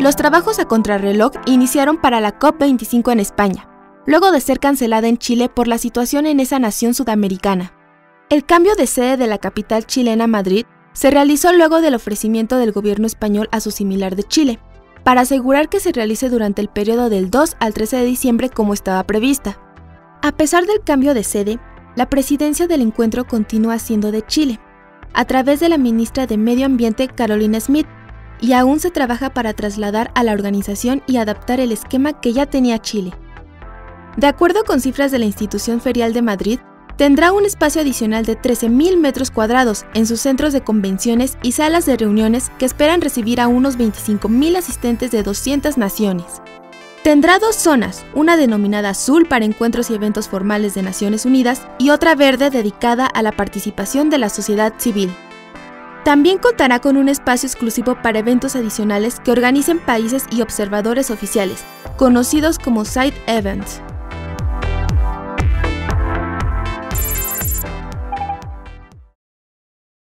Los trabajos a contrarreloj iniciaron para la COP25 en España, luego de ser cancelada en Chile por la situación en esa nación sudamericana. El cambio de sede de la capital chilena Madrid se realizó luego del ofrecimiento del gobierno español a su similar de Chile, para asegurar que se realice durante el periodo del 2 al 13 de diciembre como estaba prevista. A pesar del cambio de sede, la presidencia del encuentro continúa siendo de Chile, a través de la ministra de Medio Ambiente Carolina Smith, y aún se trabaja para trasladar a la organización y adaptar el esquema que ya tenía Chile. De acuerdo con cifras de la institución ferial de Madrid, tendrá un espacio adicional de 13.000 metros cuadrados en sus centros de convenciones y salas de reuniones que esperan recibir a unos 25.000 asistentes de 200 naciones. Tendrá dos zonas, una denominada azul para encuentros y eventos formales de Naciones Unidas y otra verde dedicada a la participación de la sociedad civil. También contará con un espacio exclusivo para eventos adicionales que organicen países y observadores oficiales, conocidos como Side Events.